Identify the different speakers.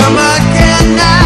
Speaker 1: from again now.